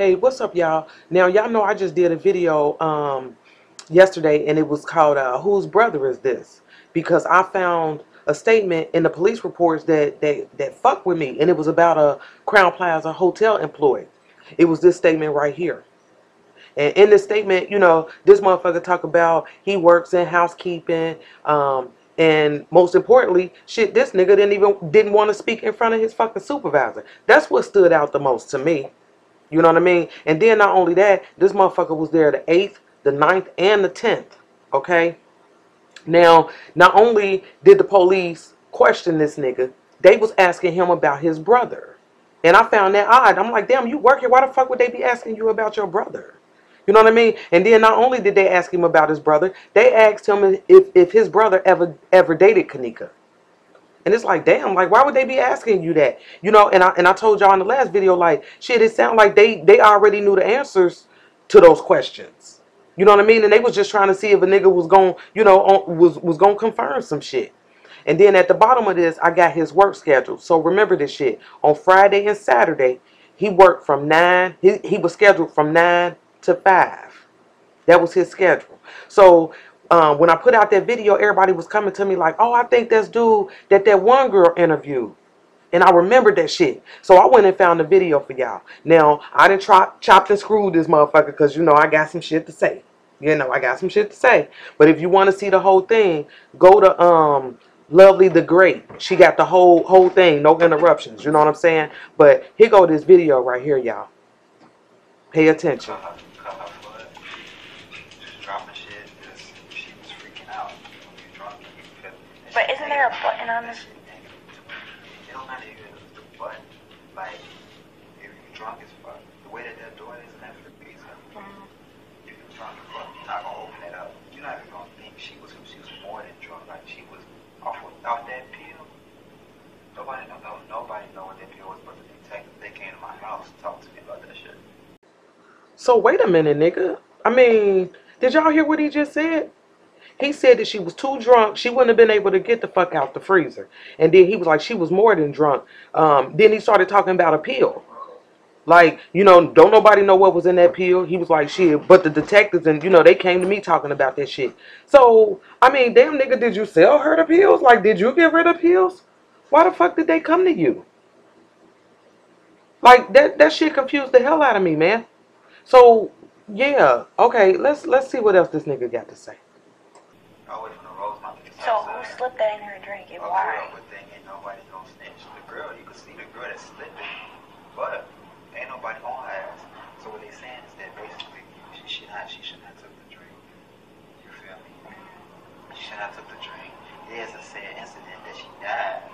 Hey, what's up, y'all? Now, y'all know I just did a video um, yesterday, and it was called uh, "Whose Brother Is This?" Because I found a statement in the police reports that that that fuck with me, and it was about a Crowne Plaza hotel employee. It was this statement right here. And in this statement, you know, this motherfucker talk about he works in housekeeping, um, and most importantly, shit, this nigga didn't even didn't want to speak in front of his fucking supervisor. That's what stood out the most to me. You know what I mean? And then not only that, this motherfucker was there the eighth, the ninth, and the tenth. Okay. Now, not only did the police question this nigga, they was asking him about his brother. And I found that odd. I'm like, damn, you work here. Why the fuck would they be asking you about your brother? You know what I mean? And then not only did they ask him about his brother, they asked him if, if his brother ever ever dated Kenneka. And it's like, damn, like why would they be asking you that? You know, and I and I told y'all in the last video, like, shit, it sounded like they they already knew the answers to those questions. You know what I mean? And they was just trying to see if a nigga was going, you know, was was gonna confirm some shit. And then at the bottom of this, I got his work schedule. So remember this shit. On Friday and Saturday, he worked from nine. He he was scheduled from nine to five. That was his schedule. So um, when I put out that video, everybody was coming to me like, "Oh, I think that's dude that that one girl interviewed," and I remembered that shit. So I went and found the video for y'all. Now I didn't chop, chopped and screwed this motherfucker because you know I got some shit to say. You know I got some shit to say. But if you want to see the whole thing, go to um Lovely the Great. She got the whole whole thing, no interruptions. You know what I'm saying? But here go this video right here, y'all. Pay attention. But isn't there a button on this? It don't matter even the button. Like, if you're drunk as fuck, the way that they're doing it is never the pizza. If you're drunk as fuck, you're not gonna open it up. You're not even gonna think she was she was more than drunk. Like she was off off that pill. Nobody know no, nobody know what that pill was, but the detectives they came to my house to talk to me about that shit. So wait a minute, nigga. I mean, did y'all hear what he just said? He said that she was too drunk. She wouldn't have been able to get the fuck out the freezer. And then he was like, she was more than drunk. Um, then he started talking about a pill. Like, you know, don't nobody know what was in that pill. He was like, shit. But the detectives and, you know, they came to me talking about that shit. So, I mean, damn nigga, did you sell her the pills? Like, did you get rid of pills? Why the fuck did they come to you? Like, that, that shit confused the hell out of me, man. So, yeah. Okay, let's let's see what else this nigga got to say. Always from the Rosemont. So who slipped that in her drink and why? girl would think ain't nobody gonna snitch. The girl, you can see the girl that's slipping, but ain't nobody on her ass. So what they saying is that basically she should not, she should not took the drink. You feel me? She should not took the drink. It is a sad incident that she died.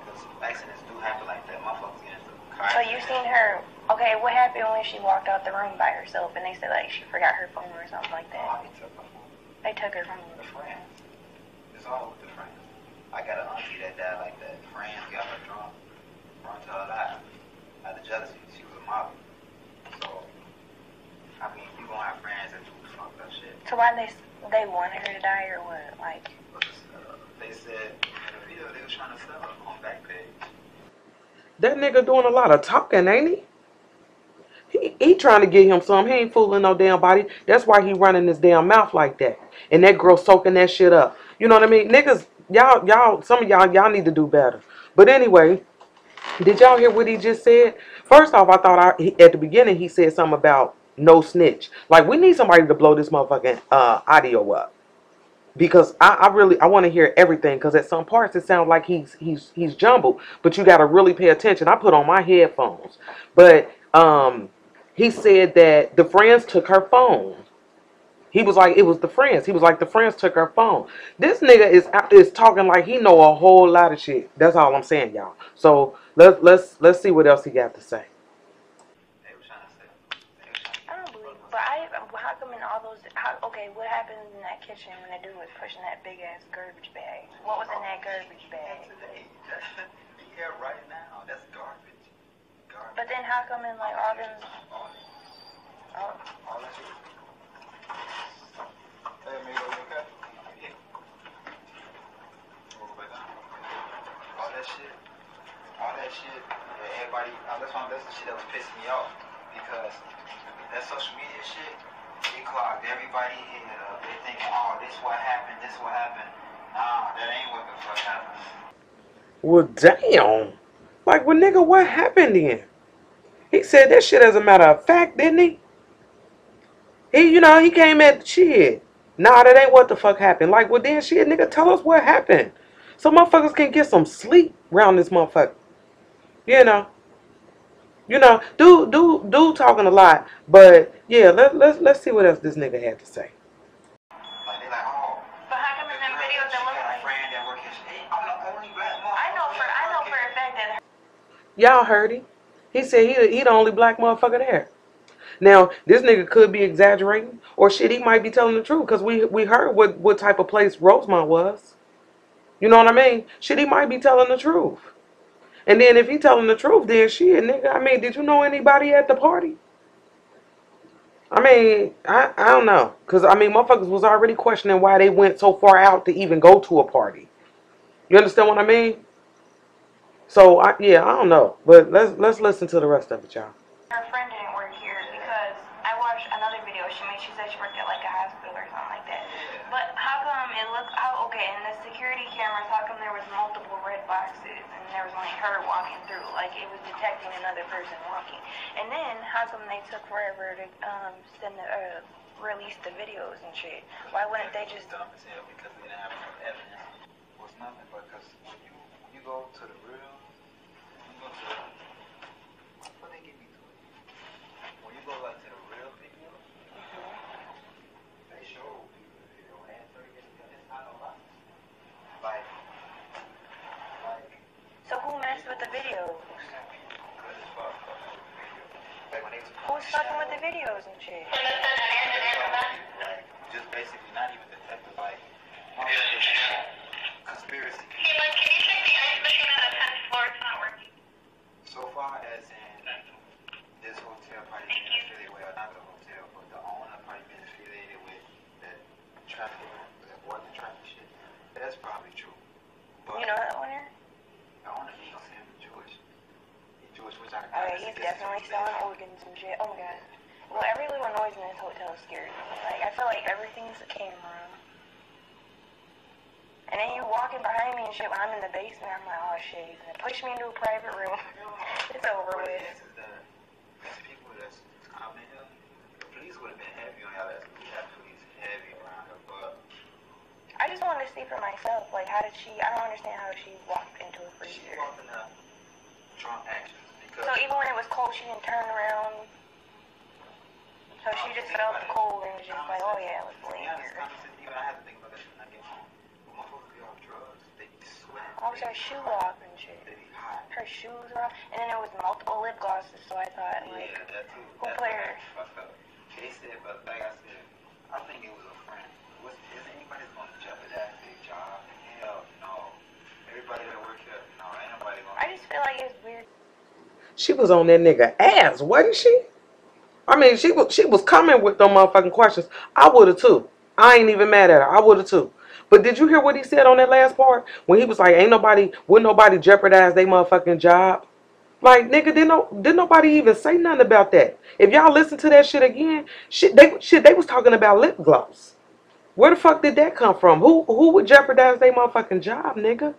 Because accidents do happen like that. Motherfuckers get into car. So you seen her? Okay, what happened when she walked out the room by herself and they said like she forgot her phone or something like Oh, that? he took her phone. They took her from The friends. It's all with the friends. I got an auntie that died like that. Friends got her drunk, run to her life. Out of jealousy, she was a model. So, I mean, you gonna have friends that do fucked up shit. So why they they wanted her to die or what? Like uh, they said in the video they was trying to sell her on Backpage. That nigga doing a lot of talking, ain't he? He, he trying to get him some. He ain't fooling no damn body. That's why he running his damn mouth like that. And that girl soaking that shit up. You know what I mean? Niggas, y'all, y'all, some of y'all, y'all need to do better. But anyway, did y'all hear what he just said? First off, I thought I, he, at the beginning he said something about no snitch. Like we need somebody to blow this motherfucking uh, audio up because I, I really I want to hear everything because at some parts it sounds like he's he's he's jumbled, but you got to really pay attention. I put on my headphones, but um, he said that the friends took her phone. He was like, it was the friends. He was like, the friends took her phone. This nigga is out is talking like he know a whole lot of shit. That's all I'm saying, y'all. So let's let's let's see what else he got to say. Okay, what happened in that kitchen when the dude was pushing that big ass garbage bag? What was in that garbage bag? That's right now. That's garbage. Garbage. But then how come in like all them? All that shit. Well, damn. Like, well, nigga, what happened then? He said that shit as a matter of fact, didn't he? He, you know, he came at shit. Nah, that ain't what the fuck happened. Like, well, then shit, nigga, tell us what happened. So motherfuckers can get some sleep around this motherfucker. You know. You know, dude, dude, dude talking a lot, but yeah, let, let's let's see what else this nigga had to say. Like, they like, oh, But how come in them girl, videos she that look got a like? friend that work here. Hey, I'm the only black motherfucker. I know for I know for a fact that Y'all heard him. He said he he the only black motherfucker there. Now this nigga could be exaggerating, or shit, he might be telling the truth because we we heard what what type of place Rosemont was. You know what I mean? Shit, he might be telling the truth. And then if he telling the truth, then shit, nigga. I mean, did you know anybody at the party? I mean, I I don't know, cause I mean, motherfuckers was already questioning why they went so far out to even go to a party. You understand what I mean? So I, yeah, I don't know, but let's let's listen to the rest of it, y'all. her friend didn't work here because I watched another video she made. She said she worked at like a hospital or something like that. But how come it looked? How okay? In the security cameras, how come there was multiple red boxes and there was only her walking through? Like it was detecting another person walking. And then how come they took forever to um send the uh, release the videos and shit? Why wouldn't they just? because we didn't have enough evidence. Was nothing because when you when you go to the real, when you go to the, what they give me to it? When you go like to the real video, they show people the video and thirty minutes ago. It's not a lot. Like, like, So who messed with the videos? good as fuck. fuck with the video. Like when they was Who's fucking with the videos and shit? Like, just basically not even detective, like, conspiracy. So far as in this hotel probably been affiliated with, not the hotel, but the owner probably been affiliated with that traffic, that organ traffic shit. That's probably true. But You know that owner? the owner, he don't seem Jewish. He Jewish, which I yeah, he's definitely selling organs and shit. Oh my god. Well, every little noise in this hotel is scary. Like, I feel like everything's a camera. And then you walking behind me and shit when I'm in the basement, I'm like, oh shit, he's gonna push me into a private room. it's over What with. it is that these people that's coming here, the police would have been heavy on y'all. We have police heavy around here, but I just wanted to see for myself, like, how did she, I don't understand how she walked into a she freezer. walking up drunk because. So even when it was cold, she didn't turn around. So she just felt the cold and was just like, oh yeah, let's lay. Oh, her shoe off and shit. Her shoes off, and then there was multiple lip glosses, so I thought, like, Yeah, who said, but like I said, I think it was a friend. Was is anybody gonna jeopardize their job? Hell no. Everybody that work here, no, ain't nobody gonna. I just feel like it's weird. She was on that nigga ass, wasn't she? I mean, she was she was coming with them motherfucking questions. I would have too. I ain't even mad at her. I would have too. But did you hear what he said on that last part when he was like, "Ain't nobody, would nobody jeopardize their motherfucking job"? Like, nigga, didn't no, didn't nobody even say nothing about that. If y'all listen to that shit again, shit, they shit, they was talking about lip gloss. Where the fuck did that come from? Who who would jeopardize their motherfucking job, nigga?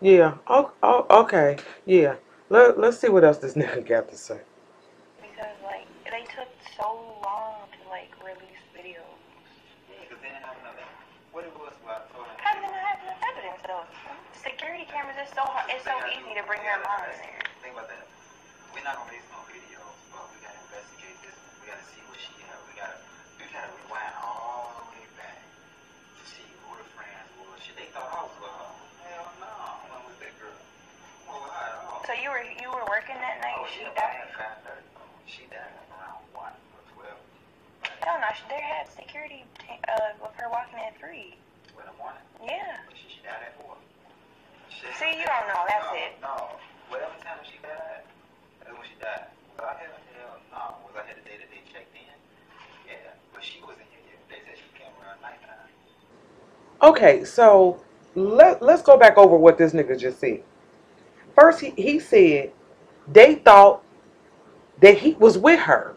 Yeah. Oh, oh okay. Yeah. Let, let's see what else this nigga got to say. Because, like, they took so long to, like, release videos. Yeah, 'cause they didn't have enough. What it was, what I told him. How did they not have enough evidence, though? Security cameras is so hard. It's so easy to bring their mom in there. Think about that. We're not gonna base no you were you were working that night Oh, she she died? died at 5:30. She died around 1 or 12. No, no, she, they had security ta- uh, with her walking at three. In the morning. Yeah. But she, she died at 4. Shit. See, you don't know. That's no, it. No, whatever time she died, that's when she died. Was I here? Hell no. Was I here the day that they checked in? Yeah, but she wasn't here yet. They said she came around nighttime. Okay, so let let's go back over what this nigga just said. First, he, he said they thought that he was with her.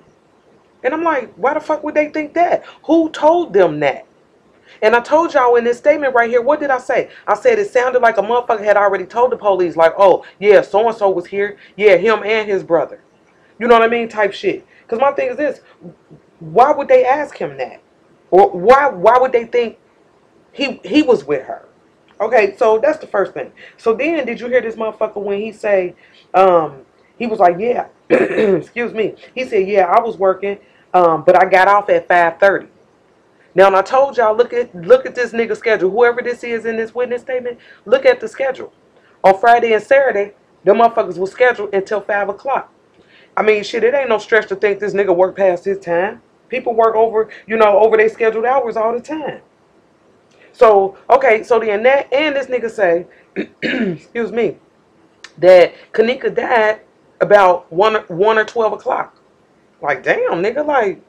And I'm like, why the fuck would they think that? Who told them that? And I told y'all in this statement right here, what did I say? I said it sounded like a motherfucker had already told the police, like, oh, yeah, so and so was here. Yeah, him and his brother. You know what I mean? Type shit. Because my thing is this why would they ask him that? Or why why would they think he he was with her? Okay, so that's the first thing. So then did you hear this motherfucker when he say, um, he was like, Yeah, excuse me. He said, Yeah, I was working, um, but I got off at 530. Now, and I told y'all, look at look at this nigga schedule. Whoever this is in this witness statement, look at the schedule. On Friday and Saturday, the motherfuckers was scheduled until five o'clock. I mean, shit, it ain't no stretch to think this nigga worked past his time. People work over, you know, over their scheduled hours all the time. So, okay, so then that and this nigga say, excuse me, that Kenneka died about one one or twelve o'clock. Like, damn, nigga, like,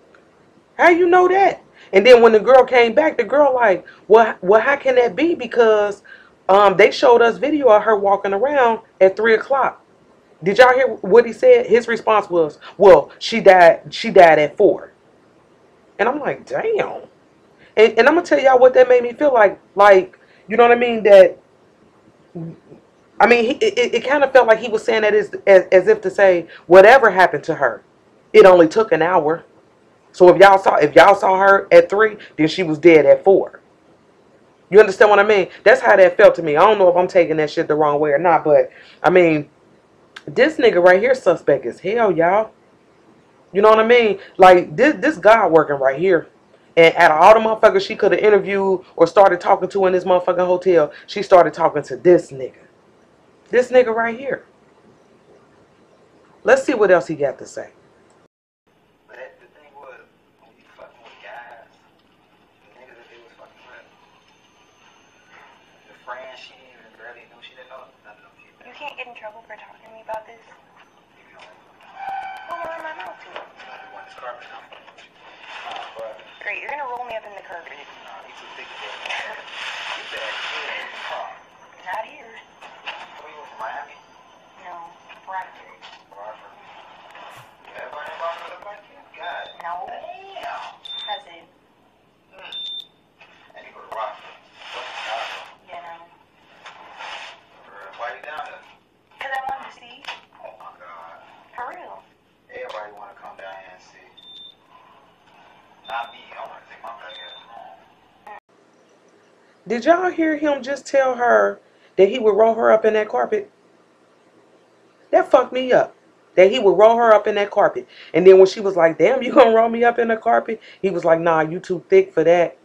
how you know that? And then when the girl came back, the girl like, well, well, how can that be? Because um, they showed us video of her walking around at three o'clock. Did y'all hear what he said? His response was, "Well, she died. She died at four. And I'm like, damn. And, and I'm gonna tell y'all what that made me feel like. Like, you know what I mean? That I mean, he, it, it kind of felt like he was saying that as, as as if to say, whatever happened to her, it only took an hour. So if y'all saw if y'all saw her at three, then she was dead at four. You understand what I mean? That's how that felt to me. I don't know if I'm taking that shit the wrong way or not, but I mean, this nigga right here suspect as hell, y'all. You know what I mean? Like this this guy working right here. And out of all the motherfuckers she could have interviewed or started talking to in this motherfucking hotel, she started talking to this nigga. This nigga right here. Let's see what else he got to say. get in trouble for talking to me about this? Well, where am I mouth to? Great, you're gonna roll me up in the carpet. Not here. Where you from, Miami? No, Rockford. Rockford. Everybody in Rockford look like you? God. No, Damn. that's it. Hmm. And you go to Rockford. What's Chicago? Yeah, no. Why you down there? Cause I wanted to see. Oh my God. For real. Everybody want to come down here and see. Not me. I want to take my black ass home. Did y'all hear him just tell her that he would roll her up in that carpet? That fucked me up. That he would roll her up in that carpet. And then when she was like, damn, you gonna roll me up in the carpet? He was like, nah, you too thick for that.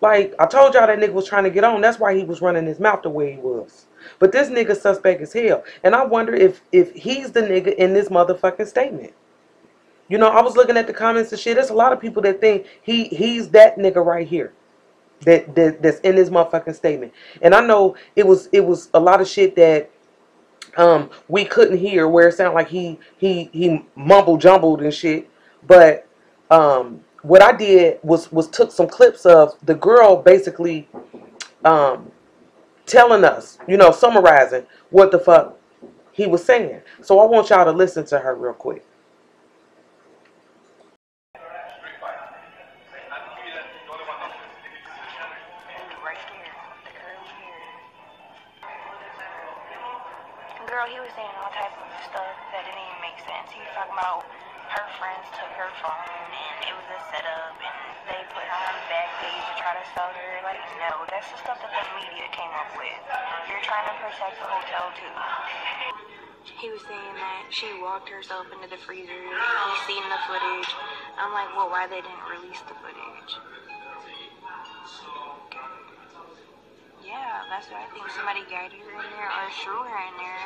Like, I told y'all that nigga was trying to get on. That's why he was running his mouth the way he was. But this nigga suspect as hell. And I wonder if if he's the nigga in this motherfucking statement. You know, I was looking at the comments and shit. There's a lot of people that think he he's that nigga right here. That, that that's in this motherfucking statement. And I know it was it was a lot of shit that um we couldn't hear where it sounded like he he he mumble jumbled and shit. But um what I did was was took some clips of the girl basically um telling us, you know, summarizing what the fuck he was saying. So I want y'all to listen to her real quick. He was saying that she walked herself into the freezer. He's seen the footage. I'm like, well, why they didn't release the footage? Yeah, that's what I think. Somebody guided her in there or threw her in there.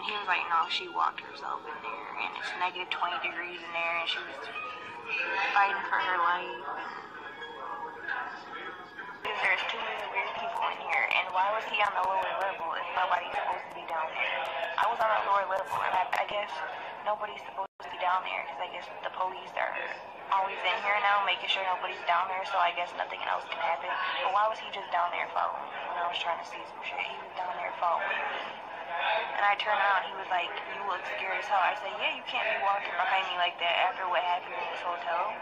And he was like, no, she walked herself in there. And it's negative 20 degrees in there. And she was fighting for her life. There's too many weird people in here. Why was he on the lower level if nobody's supposed to be down there? I was on the lower level. And I, I guess nobody's supposed to be down there. Because I guess the police are always in here now, making sure nobody's down there, so I guess nothing else can happen. But why was he just down there following when I was trying to see some shit? He was down there following. And I turned around, he was like, you look scared as hell. I said, yeah, you can't be walking behind me like that after what happened in this hotel.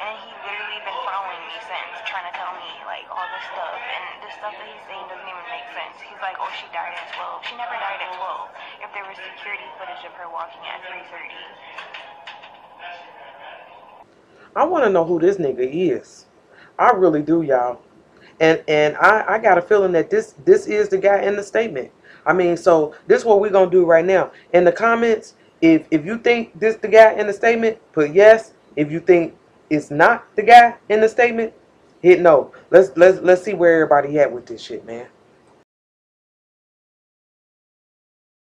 And he literally been following me since, trying to tell me like all this stuff. And the stuff that he's saying doesn't even make sense. He's like, oh, she died at 12. She never died at 12. If there was security footage of her walking at 3:30. I want to know who this nigga is. I really do, y'all. And and I, I got a feeling that this this is the guy in the statement. I mean, so this is what we're gonna do right now. In the comments, if if you think this the guy in the statement, put yes. If you think it's not the guy in the statement, hit no. Let's let's let's see where everybody at with this shit, man.